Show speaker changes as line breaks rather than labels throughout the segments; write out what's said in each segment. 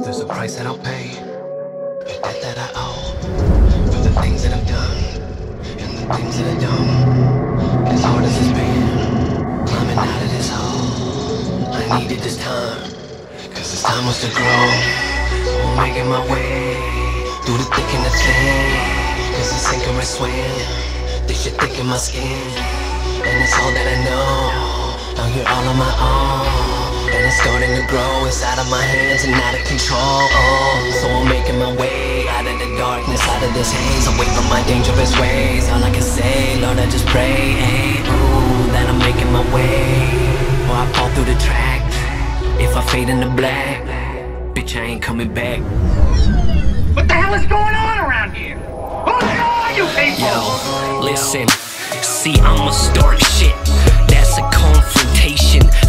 There's a price that I'll pay, a debt that I owe, for the things that I've done and the things that I don't. As hard as it's been, climbing out of this hole, I needed this time, cause this time was to grow. I'm making my way through the thick and the thin, cause it's sink or swim. This shit thick in my skin, and it's all that I know. Out here all on my own. And it's starting to grow, it's out of my hands and out of control So I'm making my way out of the darkness, out of this haze Away from my dangerous ways All I can say, Lord, I just pray hey, ooh, That I'm making my way Or I fall through the track If I fade into black Bitch, I ain't coming back
What the hell is going on around here? Who the hell are you people?
Yo, listen, see, I'ma start shit.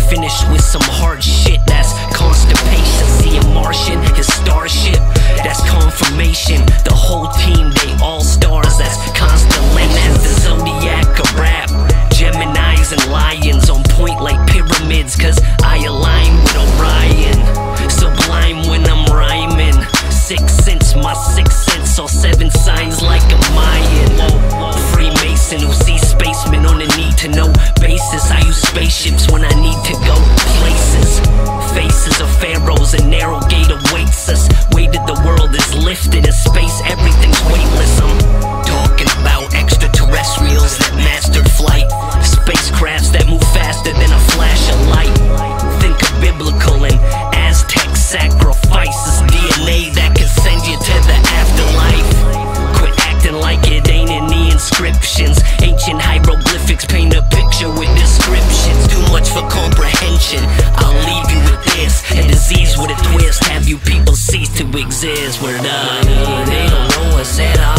That's a confrontation. Finish with some hard shit. That's constipation. See a Martian, his starship. That's confirmation. The whole team, lifted in space, everything's weightless. I'm talking about extraterrestrials that mastered flight. Spacecrafts that move faster than a flash of light. Think of biblical and Aztec sacrifices. DNA that can send you to the afterlife. Quit acting like it ain't in the inscriptions. Ancient hieroglyphics paint a picture with descriptions. Too much for comprehension. I'll leave you with this. Disease with a twist. Have you people cease to exist? We're done. They don't know us at all.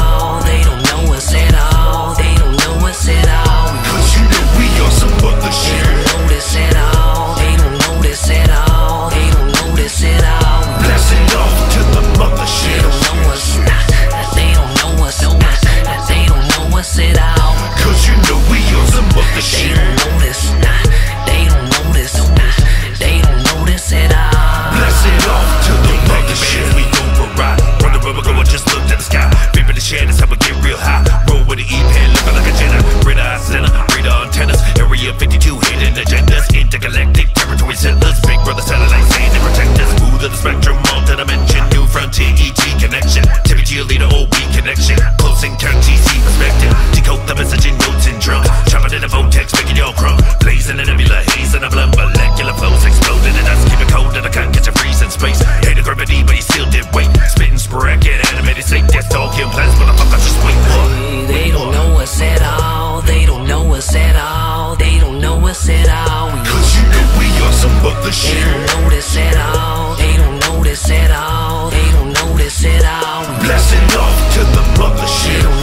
the shit. They don't know this at all. They don't know this at all. They don't know this at all.
Blessing off to the brother shit.